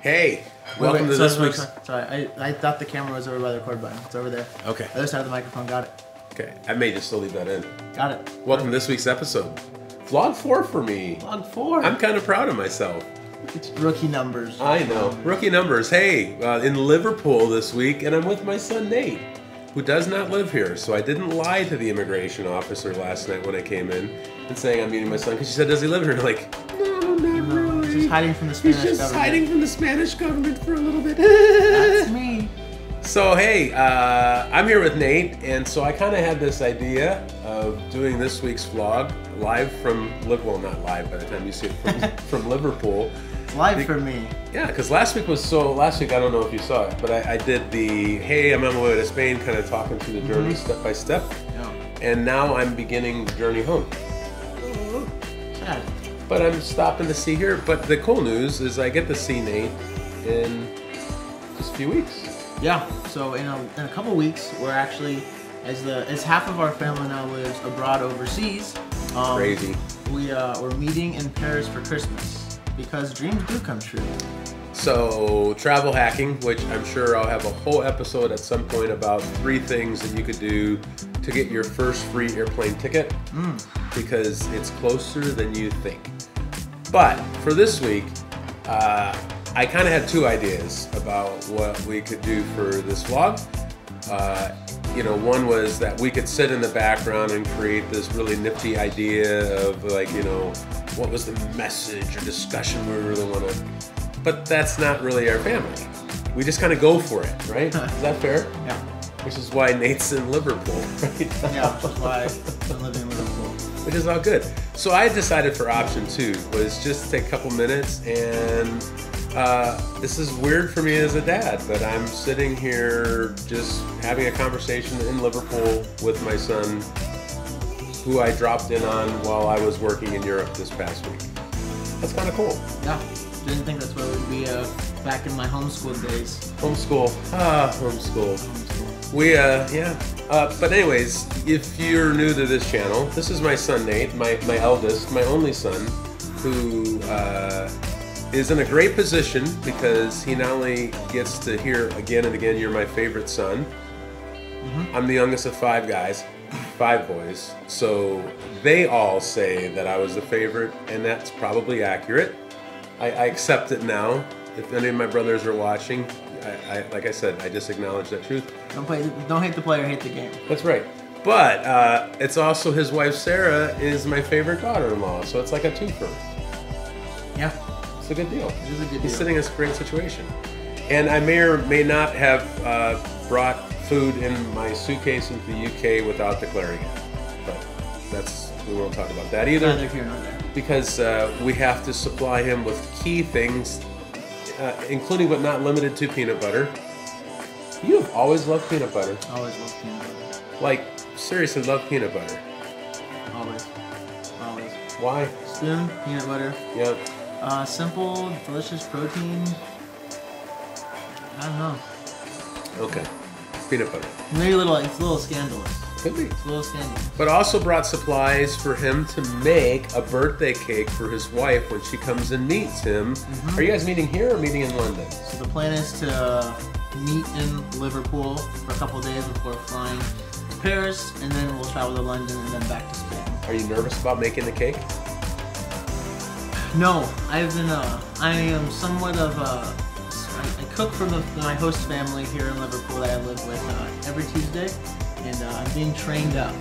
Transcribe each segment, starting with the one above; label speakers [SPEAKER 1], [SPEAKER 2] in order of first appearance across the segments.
[SPEAKER 1] Hey, welcome
[SPEAKER 2] wait,
[SPEAKER 1] to
[SPEAKER 2] sorry,
[SPEAKER 1] this
[SPEAKER 2] sorry,
[SPEAKER 1] week's.
[SPEAKER 2] Sorry, sorry. I, I thought the camera was over by the record button. It's over there.
[SPEAKER 1] Okay,
[SPEAKER 2] Other side of the microphone. Got it.
[SPEAKER 1] okay. I may just still leave that in.
[SPEAKER 2] Got it.
[SPEAKER 1] Welcome to this week's episode. Vlog four for me.
[SPEAKER 2] Log four.
[SPEAKER 1] I'm kind of proud of myself.
[SPEAKER 2] it's rookie numbers.
[SPEAKER 1] I know. Rookie numbers. Hey, uh, in Liverpool this week, and I'm with my son Nate, who does not live here. So I didn't lie to the immigration officer last night when I came in and saying I'm meeting my son because she said, "Does he live here?" And I'm like, "No, not
[SPEAKER 2] No,
[SPEAKER 1] really."
[SPEAKER 2] he's just hiding from the Spanish
[SPEAKER 1] He's just
[SPEAKER 2] government.
[SPEAKER 1] hiding from the Spanish government for a little bit.
[SPEAKER 2] That's me.
[SPEAKER 1] So hey, uh, I'm here with Nate, and so I kind of had this idea of doing this week's vlog live from Liv- well, not live by the time you see it from, from Liverpool.
[SPEAKER 2] It's live for me.
[SPEAKER 1] Yeah, because last week was so. Last week I don't know if you saw it, but I, I did the hey, I'm on my way to Spain, kind of talking through the journey step by step,
[SPEAKER 2] Yeah.
[SPEAKER 1] and now I'm beginning the journey home. But I'm stopping to see here. But the cool news is I get to see Nate in just a few weeks.
[SPEAKER 2] Yeah. So in a, in a couple weeks, we're actually, as the as half of our family now lives abroad overseas. Um,
[SPEAKER 1] Crazy.
[SPEAKER 2] We uh, we're meeting in Paris for Christmas because dreams do come true.
[SPEAKER 1] So, travel hacking, which I'm sure I'll have a whole episode at some point about three things that you could do to get your first free airplane ticket because it's closer than you think. But for this week, uh, I kind of had two ideas about what we could do for this vlog. Uh, you know, one was that we could sit in the background and create this really nifty idea of like, you know, what was the message or discussion we really want to. But that's not really our family. We just kind of go for it, right? Is that fair?
[SPEAKER 2] Yeah.
[SPEAKER 1] Which is why Nate's in Liverpool, right?
[SPEAKER 2] Yeah. Which is why I'm living in Liverpool.
[SPEAKER 1] Which is all good. So I decided for option two was just take a couple minutes and uh, this is weird for me as a dad, but I'm sitting here just having a conversation in Liverpool with my son, who I dropped in on while I was working in Europe this past week. That's kind of cool.
[SPEAKER 2] Yeah. Didn't think that's where we'd be uh, back in my homeschool days.
[SPEAKER 1] Homeschool, ah, homeschool.
[SPEAKER 2] Homeschool.
[SPEAKER 1] We, uh, yeah. Uh, but anyways, if you're new to this channel, this is my son Nate, my, my eldest, my only son, who uh, is in a great position because he not only gets to hear again and again, you're my favorite son. I'm the youngest of five guys, five boys. So they all say that I was the favorite, and that's probably accurate. I, I accept it now. If any of my brothers are watching, I, I, like I said, I just acknowledge that truth.
[SPEAKER 2] Don't play. Don't hate the player. Hate the game.
[SPEAKER 1] That's right. But uh, it's also his wife Sarah is my favorite daughter-in-law, so it's like a twofer.
[SPEAKER 2] Yeah.
[SPEAKER 1] It's a good deal.
[SPEAKER 2] It is a good deal.
[SPEAKER 1] He's sitting in a great situation. And I may or may not have uh, brought food in my suitcase into the UK without declaring it. But that's we won't talk about that either
[SPEAKER 2] Neither here nor there.
[SPEAKER 1] because uh, we have to supply him with key things, uh, including but not limited to peanut butter. You have always loved peanut butter.
[SPEAKER 2] Always loved peanut butter.
[SPEAKER 1] Like seriously, love peanut butter.
[SPEAKER 2] Always. Always.
[SPEAKER 1] Why?
[SPEAKER 2] Spoon, peanut butter.
[SPEAKER 1] Yep.
[SPEAKER 2] Uh, simple, delicious protein. I don't know.
[SPEAKER 1] Okay. Peanut butter.
[SPEAKER 2] Maybe a little. It's a little scandalous.
[SPEAKER 1] Could be.
[SPEAKER 2] It's a little.
[SPEAKER 1] But also brought supplies for him to make a birthday cake for his wife when she comes and meets him. Are you guys meeting here or meeting in London?
[SPEAKER 2] So the plan is to meet in Liverpool for a couple days before flying to Paris, and then we'll travel to London and then back to Spain.
[SPEAKER 1] Are you nervous about making the cake?
[SPEAKER 2] No, I've been. Uh, I am somewhat of a. I, I cook for the, my host family here in Liverpool that I live with uh, every Tuesday, and uh, I'm being trained up.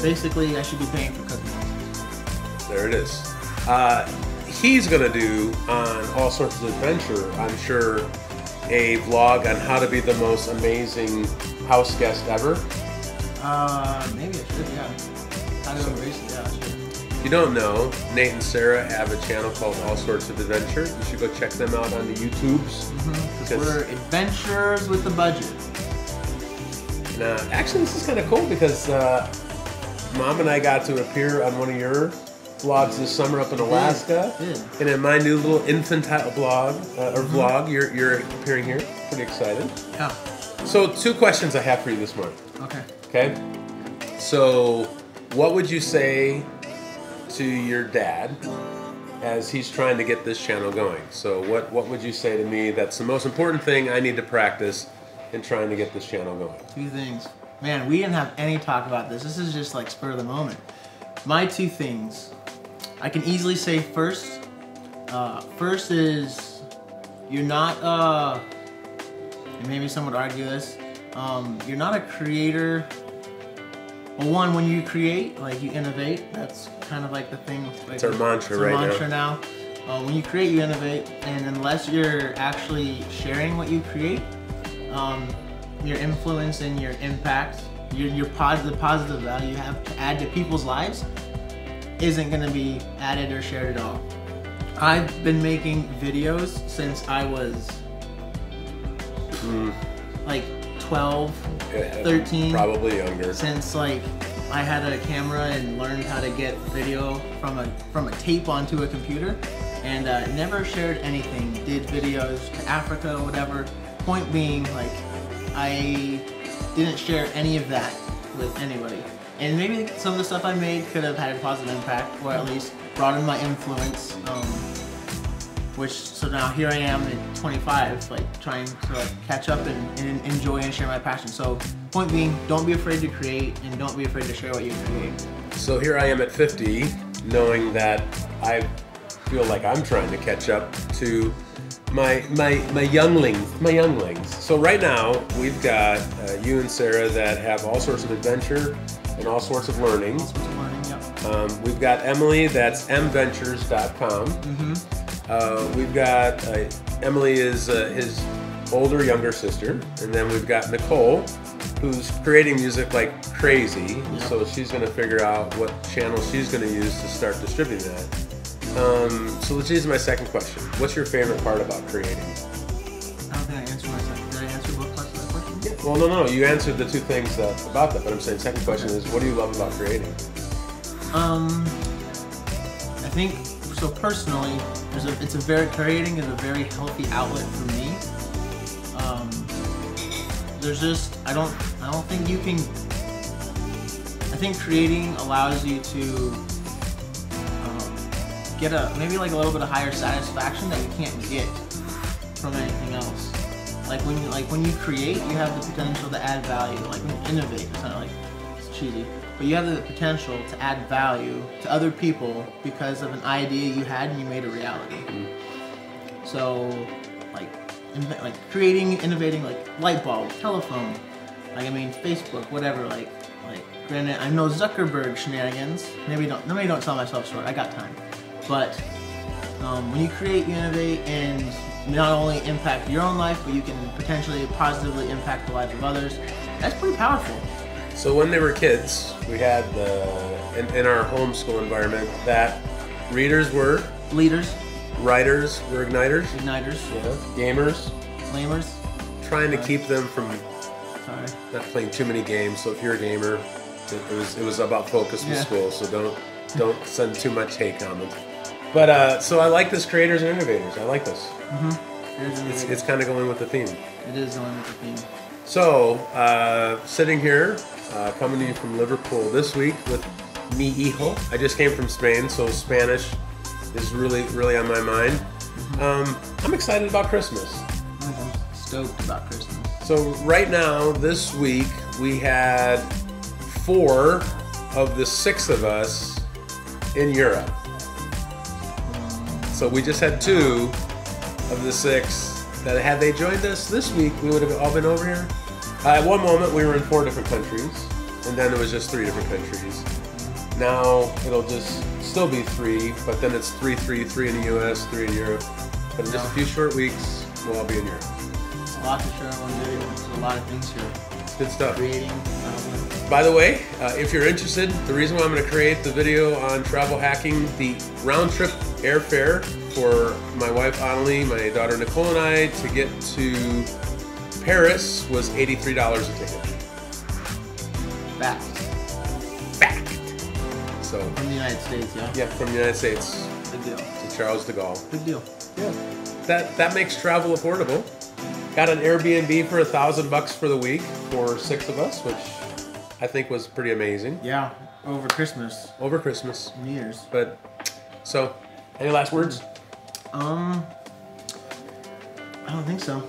[SPEAKER 2] Basically, I should be paying for cooking.
[SPEAKER 1] There it is. Uh, he's gonna do on all Swartz of adventure, I'm sure, a vlog on how to be the most amazing house guest ever.
[SPEAKER 2] Uh, maybe I should. Yeah. How to embrace it? Yeah,
[SPEAKER 1] you don't know, Nate and Sarah have a channel called All Swartz of Adventure. You should go check them out on the YouTubes.
[SPEAKER 2] Because
[SPEAKER 1] Because-
[SPEAKER 2] we're adventurers with the budget.
[SPEAKER 1] And, uh, actually, this is kind of cool because uh, Mom and I got to appear on one of your vlogs this summer up in Alaska.
[SPEAKER 2] Did.
[SPEAKER 1] And in my new little infantile blog uh, or vlog, you're, you're appearing here. Pretty excited.
[SPEAKER 2] Yeah.
[SPEAKER 1] So, two questions I have for you this morning.
[SPEAKER 2] Okay.
[SPEAKER 1] Okay. So, what would you say to your dad as he's trying to get this channel going. So what what would you say to me that's the most important thing I need to practice in trying to get this channel going?
[SPEAKER 2] Two things. Man, we didn't have any talk about this. This is just like spur of the moment. My two things. I can easily say first. Uh, first is you're not. Uh, and maybe some would argue this. Um, you're not a creator. Well, one, when you create, like you innovate. That's kind of like the thing. Like,
[SPEAKER 1] It's our mantra
[SPEAKER 2] it's our
[SPEAKER 1] right now.
[SPEAKER 2] mantra now. Uh, when you create, you innovate, and unless you're actually sharing what you create, um, your influence and your impact, your your positive positive value you have to add to people's lives, isn't going to be added or shared at all. I've been making videos since I was like 12,
[SPEAKER 1] Yeah,
[SPEAKER 2] 13.
[SPEAKER 1] Probably younger.
[SPEAKER 2] since like I had a camera and learned how to get video from a from a tape onto a computer, and uh, never shared anything. Did videos to Africa, or whatever. Point being, like I didn't share any of that with anybody. And maybe some of the stuff I made could have had a positive impact, or at least broadened my influence. Um, which so now here I am at 25, like trying to like catch up and, and enjoy and share my passion. So point being, don't be afraid to create and don't be afraid to share what you create.
[SPEAKER 1] So here I am at 50, knowing that I feel like I'm trying to catch up to my my my younglings, my younglings. So right now we've got uh, you and Sarah that have all Swartz of adventure and all sorts of learning.
[SPEAKER 2] That's what you're learning, yep.
[SPEAKER 1] Um, we've got Emily, that's mventures.com. Uh, we've got uh, Emily is uh, his older younger sister, and then we've got Nicole, who's creating music like crazy. So she's going to figure out what channel she's going to use to start distributing that. Um, so this is my second question. What's your favorite part about creating?
[SPEAKER 2] I don't think I answered my second. Did I answer both parts of that question? Yeah.
[SPEAKER 1] Well, no, no, no. You answered the two things that, about that, but I'm saying second question is what do you love about creating?
[SPEAKER 2] Um, I think so. Personally, there's a it's a very creating is a very healthy outlet for me. Um, there's just I don't I don't think you can. I think creating allows you to get a maybe like a little bit of higher satisfaction that you can't get from anything else. Like when you like when you create, you have the potential to add value. Like when you innovate, it's not like it's cheesy, but you have the potential to add value to other people because of an idea you had and you made a reality. Mm. So, like, like creating, innovating, like light bulb, telephone, like I mean Facebook, whatever. Like, like granted, I know Zuckerberg shenanigans. Maybe don't, maybe don't sell myself short. I got time, but um, when you create, you innovate, and not only impact your own life, but you can potentially positively impact the lives of others. That's pretty powerful.
[SPEAKER 1] So when they were kids, we had the in, in our homeschool environment that readers were,
[SPEAKER 2] Leaders,
[SPEAKER 1] writers were igniters,
[SPEAKER 2] igniters,
[SPEAKER 1] yeah, gamers,
[SPEAKER 2] lamers.
[SPEAKER 1] trying to keep them from
[SPEAKER 2] Sorry.
[SPEAKER 1] not playing too many games. So if you're a gamer, it, was it was about focus with
[SPEAKER 2] Yeah.
[SPEAKER 1] school. So don't don't send too much hate on them. But uh, so I like this creators and innovators. I like this.
[SPEAKER 2] Is,
[SPEAKER 1] It's, it's kind of going with the theme.
[SPEAKER 2] it is going with the theme.
[SPEAKER 1] So, uh, sitting here, uh, coming to you from Liverpool this week with mi hijo. I just came from Spain, so Spanish is really, really on my mind. Um, I'm excited about Christmas.
[SPEAKER 2] I'm stoked about Christmas.
[SPEAKER 1] So, right now, this week, we had four of the six of us in Europe. So, we just had two of the six that had they joined us this week, we would have all been over here. Uh, at one moment, we were in four different countries, and then it was just three different countries. Now it'll just still be three, but then it's three, three, three in the U.S., three in Europe. But in just a few short weeks, we'll all be in Europe.
[SPEAKER 2] A lot to share in one day. There's a lot of things here.
[SPEAKER 1] Good stuff.
[SPEAKER 2] Creating. Um,
[SPEAKER 1] By the way, uh, if you're interested, the reason why I'm going to create the video on travel hacking, the round trip airfare for my wife Annalie, my daughter Nicole, and I to get to Paris was $83 a ticket.
[SPEAKER 2] back
[SPEAKER 1] Fact. So,
[SPEAKER 2] from the United States, yeah.
[SPEAKER 1] yeah, from the United States
[SPEAKER 2] Big deal.
[SPEAKER 1] to Charles de Gaulle.
[SPEAKER 2] Big deal.
[SPEAKER 1] Yeah, that that makes travel affordable. Got an Airbnb for a thousand bucks for the week for six of us, which I think was pretty amazing
[SPEAKER 2] Yeah. Over Christmas,
[SPEAKER 1] over Christmas.
[SPEAKER 2] New Year's.
[SPEAKER 1] But so, Any last words?
[SPEAKER 2] Um, I don't think so.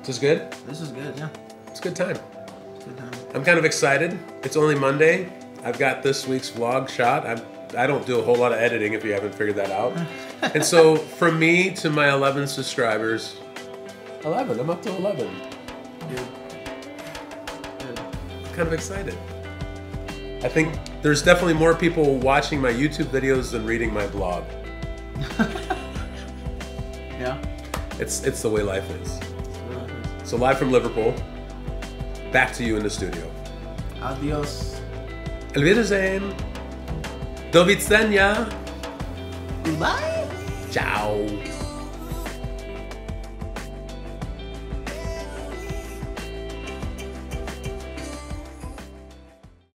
[SPEAKER 1] This is good.
[SPEAKER 2] This is good. Yeah,
[SPEAKER 1] It's a good time.
[SPEAKER 2] it's a good time.
[SPEAKER 1] I'm kind of excited. It's only Monday. I've got this week's vlog shot. I'm, I don't do a whole lot of editing if you haven't figured that out. and so, from me to my 11 subscribers, 11. I'm up to 11.
[SPEAKER 2] Good. Good.
[SPEAKER 1] kind of excited. I think there's definitely more people watching my YouTube videos than reading my blog.
[SPEAKER 2] Yeah.
[SPEAKER 1] It's it's the way life is. So live from Liverpool, back to you in the studio.
[SPEAKER 2] Adios.
[SPEAKER 1] El Wiedersehen. Do widzenia.
[SPEAKER 2] Bye.
[SPEAKER 1] Ciao.